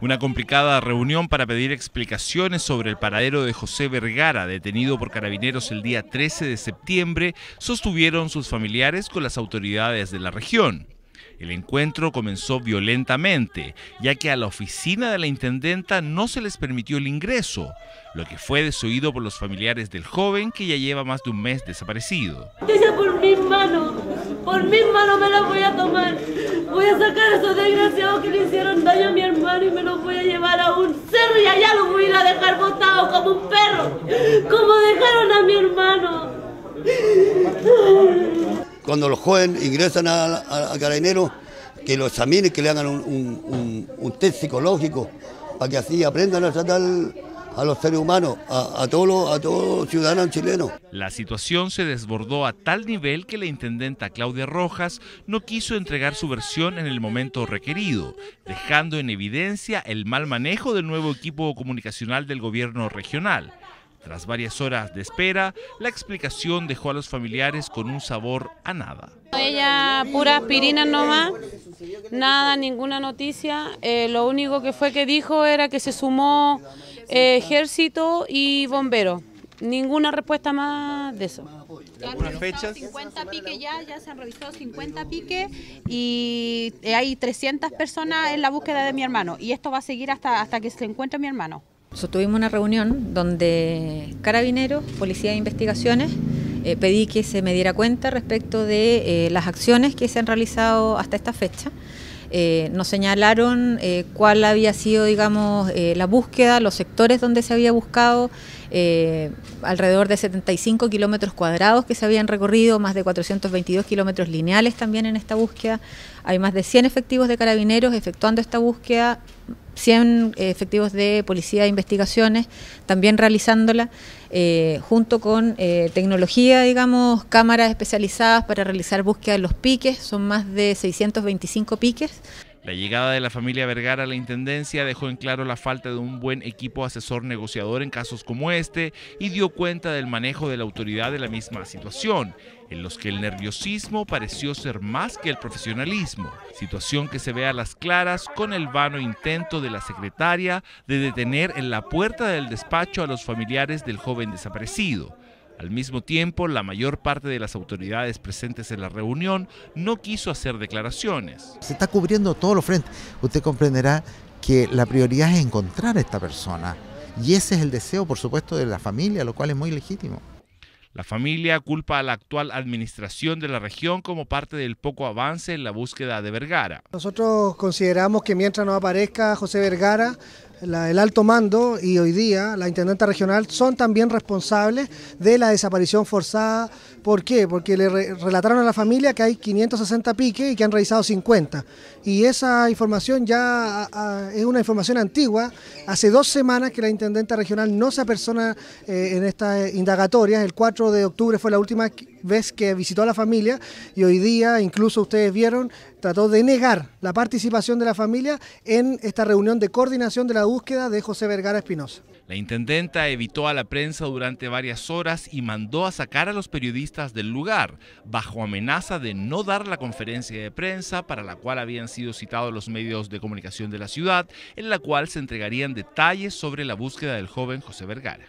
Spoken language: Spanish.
Una complicada reunión para pedir explicaciones sobre el paradero de José Vergara, detenido por carabineros el día 13 de septiembre, sostuvieron sus familiares con las autoridades de la región. El encuentro comenzó violentamente, ya que a la oficina de la intendenta no se les permitió el ingreso, lo que fue desoído por los familiares del joven que ya lleva más de un mes desaparecido. por mis manos, por mis manos me la voy a tomar. Voy a sacar a esos desgraciados que le hicieron como un perro, como dejaron a mi hermano. Cuando los jóvenes ingresan a, a, que lo examinen, que le hagan un, test psicológico, para que así aprendan a tratar a los seres humanos, a, todos los, a todos ciudadanos chilenos. La situación se desbordó a tal nivel que la intendenta Claudia Rojas no quiso entregar su versión en el momento requerido, dejando en evidencia el mal manejo del nuevo equipo comunicacional del gobierno regional. Tras varias horas de espera, la explicación dejó a los familiares con un sabor a nada. Ella pura aspirina nomás, nada, ninguna noticia. Eh, lo único que fue que dijo era que se sumó eh, ejército y bombero. Ninguna respuesta más de eso. ¿Algunas fechas? 50 piques ya, ya se han revisado 50 piques y hay 300 personas en la búsqueda de mi hermano. Y esto va a seguir hasta, hasta que se encuentre mi hermano. Tuvimos una reunión donde carabineros, policía de investigaciones, eh, pedí que se me diera cuenta respecto de eh, las acciones que se han realizado hasta esta fecha. Eh, nos señalaron cuál había sido, digamos, la búsqueda, los sectores donde se había buscado, alrededor de 75 kilómetros cuadrados que se habían recorrido, más de 422 kilómetros lineales también en esta búsqueda. Hay más de 100 efectivos de carabineros efectuando esta búsqueda 100 eh, efectivos de policía de investigaciones también realizándola, eh, junto con eh, tecnología, digamos, cámaras especializadas para realizar búsqueda de los piques, son más de 625 piques. La llegada de la familia Vergara a la Intendencia dejó en claro la falta de un buen equipo asesor negociador en casos como este y dio cuenta del manejo de la autoridad de la misma situación, en los que el nerviosismo pareció ser más que el profesionalismo, situación que se ve a las claras con el vano intento de la secretaria de detener en la puerta del despacho a los familiares del joven desaparecido. Al mismo tiempo, la mayor parte de las autoridades presentes en la reunión no quiso hacer declaraciones. Se está cubriendo todos los frentes. Usted comprenderá que la prioridad es encontrar a esta persona. Y ese es el deseo, por supuesto, de la familia, lo cual es muy legítimo. La familia culpa a la actual administración de la región como parte del poco avance en la búsqueda de Vergara. Nosotros consideramos que mientras no aparezca José Vergara, el alto mando y hoy día la intendenta regional son también responsables de la desaparición forzada. ¿Por qué? Porque le relataron a la familia que hay 560 piques y que han revisado 50. Y esa información ya es una información antigua. Hace dos semanas que la intendenta regional no se apersona eh, en estas indagatorias. El 4 de octubre fue la última vez que visitó a la familia y hoy día, incluso ustedes vieron, trató de negar la participación de la familia en esta reunión de coordinación de la búsqueda de José Vergara Espinosa. La intendenta evitó a la prensa durante varias horas y mandó a sacar a los periodistas del lugar, bajo amenaza de no dar la conferencia de prensa para la cual habían sido citados los medios de comunicación de la ciudad, en la cual se entregarían detalles sobre la búsqueda del joven José Vergara.